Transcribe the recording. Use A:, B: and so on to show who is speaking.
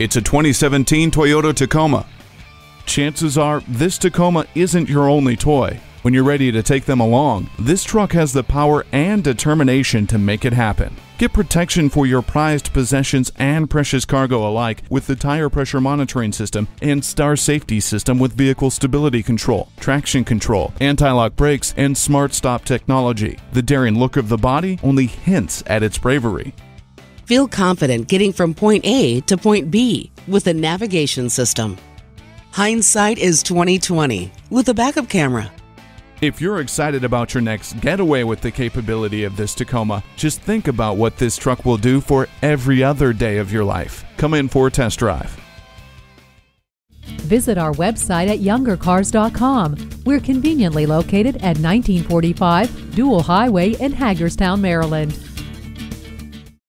A: It's a 2017 Toyota Tacoma. Chances are this Tacoma isn't your only toy. When you're ready to take them along, this truck has the power and determination to make it happen. Get protection for your prized possessions and precious cargo alike with the tire pressure monitoring system and Star Safety System with vehicle stability control, traction control, anti-lock brakes, and smart stop technology. The daring look of the body only hints at its bravery.
B: Feel confident getting from point A to point B with the navigation system. Hindsight is 2020 with a backup camera.
A: If you're excited about your next getaway with the capability of this Tacoma, just think about what this truck will do for every other day of your life. Come in for a test drive.
C: Visit our website at youngercars.com. We're conveniently located at 1945 Dual Highway in Hagerstown, Maryland.